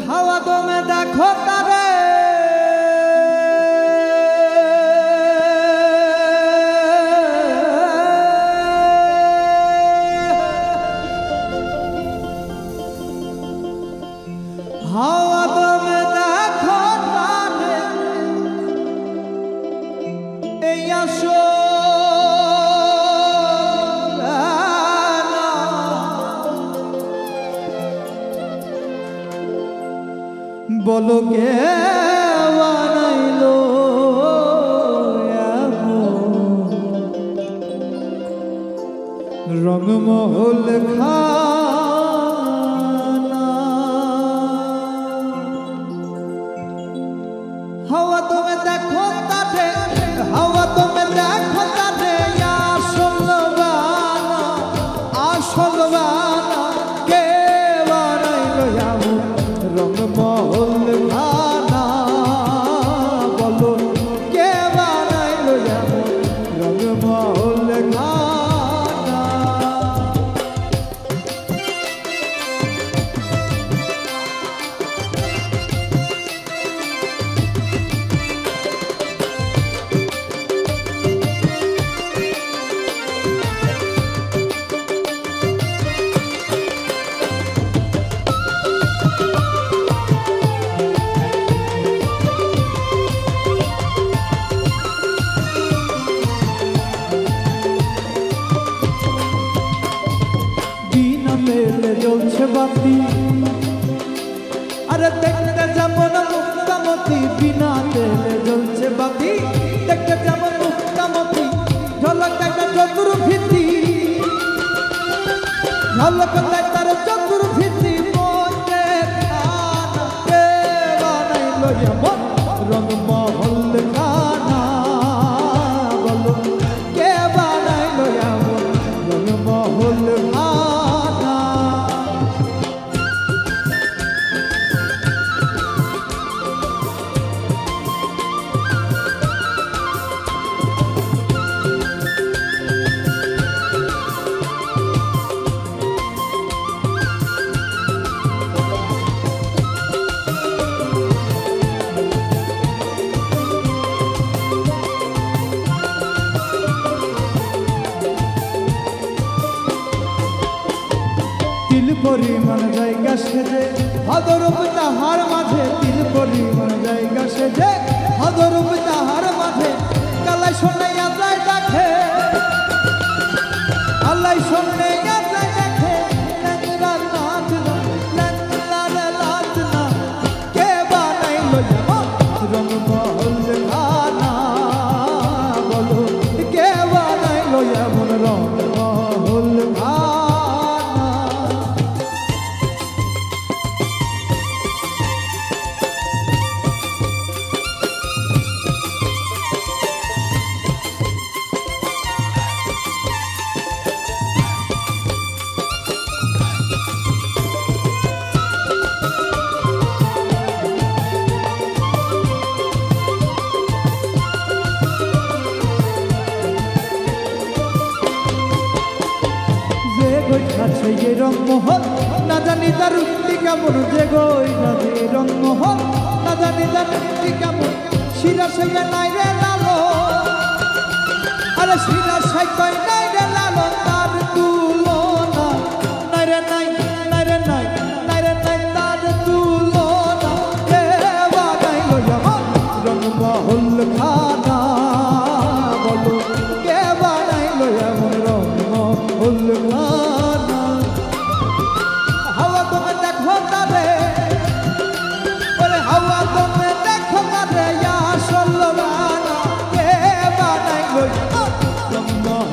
হাওয়া দমে দেখো তারে বলো কে বানাইলো এমন? রংমহল বাতি আরে দেখতে যেমন মুক্তামতি, বিনা তেলে জ্বলছে বাতি দেখতে যেমন মুক্তামতি ঝলক একটা চতুর্ভীতি। ঝলক দেয় তার চতুর্ভীতি, মনে বানাইল এমন পরিমাণ জায়গা সেজে। হদরূপ তাহার মাঝে তিল পরিমাণ জায়গা সেজে। হদরূপ তাহার মাঝে কালা শোনে যায় রংমোহন, না জানি তার উক্তি কেমন যে গই খাচ্ছে রংমোহন, না জানি তার উক্তি কেমন। শিরা সে নাই রে লাল আরে শিরা নাই রে